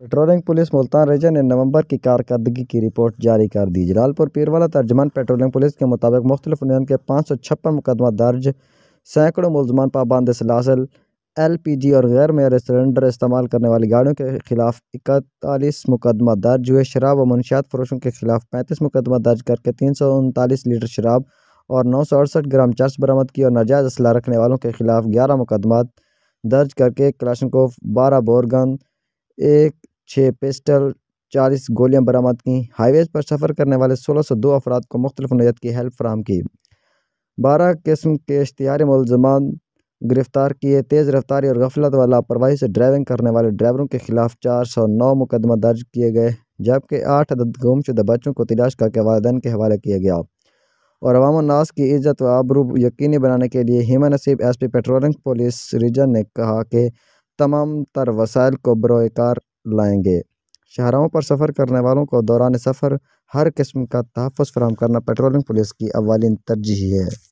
Patrolling police Multan region نے نومبر کی کارکردگی کی رپورٹ جاری کر دی۔ جلال پور پیروالا ترجمان پیٹرولنگ پولیس کے مطابق مختلف عنوان کے پانچ سو چھپن مقدمہ درج، سینکڑوں ملزمان پابند سلاسل، ایل پی جی اور غیر معیاری سلنڈر استعمال کرنے والی گاڑیوں کے خلاف اکتالیس مقدمہ درج ہوئے۔ شراب و منشیات فروشوں کے خلاف پینتیس مقدمہ درج کر کے تین سو انتالیس لیٹر شراب اور نو سو اڑسٹھ گرام چرس برآمد کی اور ناجائز اسلحہ رکھنے والوں کے خلاف گیارہ مقدمات درج کر کے کلاشنکوف، بارہ بور گن ایک چھ پسٹل چالیس گولیاں برآمد کیں۔ ہائی ویز پر سفر کرنے والے سولہ سو دو افراد کو مختلف نوعیت کی ہیلپ فراہم کی۔ بارہ قسم کے اشتہاری ملزمان گرفتار کیے۔ تیز رفتاری اور غفلت و لاپرواہی سے ڈرائیونگ کرنے والے ڈرائیوروں کے خلاف چار سو نو مقدمہ درج کیے گئے، جبکہ آٹھ عدد گم شدہ بچوں کو تلاش کر کے والدین کے حوالے کیا گیا۔ اور عوام الناس کی عزت و آبرو یقینی بنانے کے لیے Hema Naseeb S P patrolling police region نے کہا کہ تمام تر وسائل کو بروئے کار لائیں گے۔ شاہراہوں پر سفر کرنے والوں کو دوران سفر ہر قسم کا تحفظ فراہم کرنا پیٹرولنگ پولیس کی اولین ترجیح ہے۔